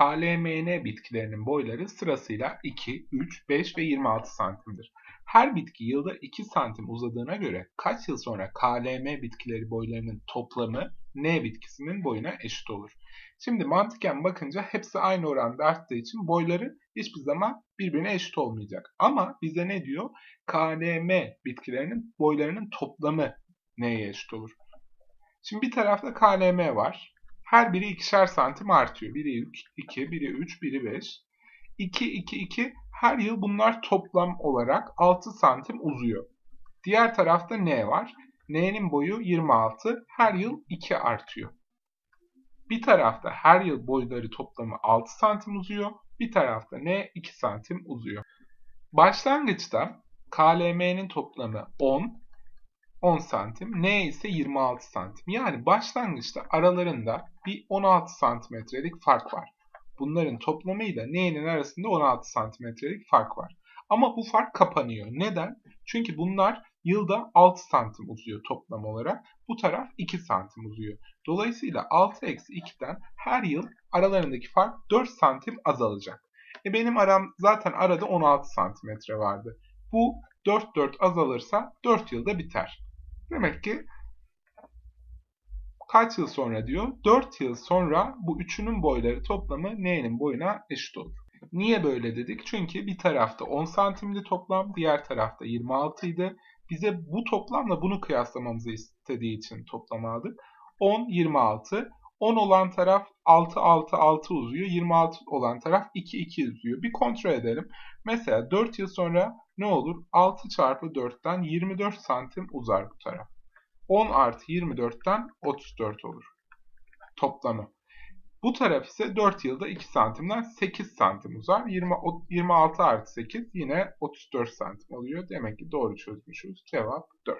KLMN bitkilerinin boyları sırasıyla 2, 3, 5 ve 26 santimdir. Her bitki yılda 2 santim uzadığına göre kaç yıl sonra KLM bitkileri boylarının toplamı N bitkisinin boyuna eşit olur? Şimdi mantıken bakınca hepsi aynı oranda arttığı için boyları hiçbir zaman birbirine eşit olmayacak. Ama bize ne diyor? KLM bitkilerinin boylarının toplamı N'ye eşit olur. Şimdi bir tarafta KLM var. Her biri ikişer santim artıyor. Biri 2, biri 3, biri 5. 2, 2, 2 her yıl bunlar toplam olarak 6 santim uzuyor. Diğer tarafta N var. N'nin boyu 26. Her yıl 2 artıyor. Bir tarafta her yıl boyları toplamı 6 santim uzuyor. Bir tarafta N 2 santim uzuyor. Başlangıçta KLM'nin toplamı 10, 10 santim. N ise 26 santim. Yani başlangıçta aralarında bir 16 santimetrelik fark var. Bunların toplamıyla N'nin arasında 16 santimetrelik fark var. Ama bu fark kapanıyor. Neden? Çünkü bunlar yılda 6 santim uzuyor toplam olarak. Bu taraf 2 santim uzuyor. Dolayısıyla 6 eksi 2'den her yıl aralarındaki fark 4 santim azalacak. E benim aram zaten arada 16 santimetre vardı. Bu 4 4 azalırsa 4 yılda biter. Demek ki kaç yıl sonra diyor? 4 yıl sonra bu üçünün boyları toplamı n'nin boyuna eşit olur. Niye böyle dedik? Çünkü bir tarafta 10 santimli toplam, diğer tarafta 26 idi. Bize bu toplamla bunu kıyaslamamızı istediği için toplam aldık. 10, 26. 10 olan taraf 6, 6, 6 uzuyor. 26 olan taraf 2, 2 uzuyor. Bir kontrol edelim. Mesela 4 yıl sonra ne olur? 6 çarpı 4'ten 24 santim uzar bu taraf. 10 artı 24'ten 34 olur. Toplamı. Bu taraf ise 4 yılda 2 santimden 8 santim uzar. 20, 26 artı 8 yine 34 santim oluyor. Demek ki doğru çözmüşüz. Cevap 4.